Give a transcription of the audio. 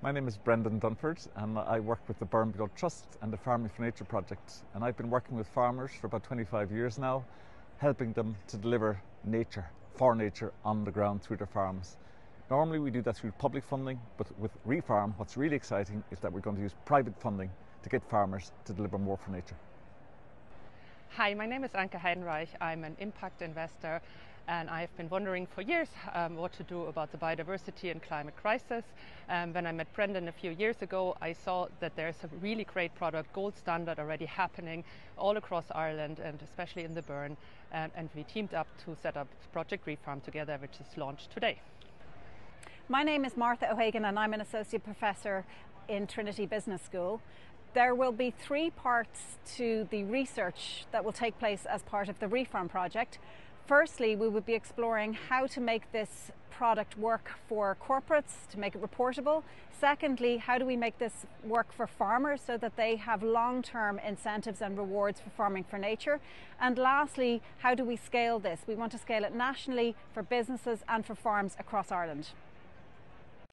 My name is Brendan Dunford and I work with the Burrenbeo Trust and the Farming for Nature project. And I've been working with farmers for about 25 years now, helping them to deliver nature, for nature, on the ground through their farms. Normally we do that through public funding, but with ReFarm, what's really exciting is that we're going to use private funding to get farmers to deliver more for nature. Hi, my name is Anke Heydenreich. I'm an impact investor and I've been wondering for years um, what to do about the biodiversity and climate crisis. Um, when I met Brendan a few years ago, I saw that there's a really great product, gold standard, already happening all across Ireland and especially in the Burren. And, and we teamed up to set up Project ReFarm together, which is launched today. My name is Martha O'Hagan and I'm an associate professor in Trinity Business School. There will be three parts to the research that will take place as part of the ReFarm project. Firstly, we would be exploring how to make this product work for corporates to make it reportable. Secondly, how do we make this work for farmers so that they have long term incentives and rewards for farming for nature? And lastly, how do we scale this? We want to scale it nationally for businesses and for farms across Ireland.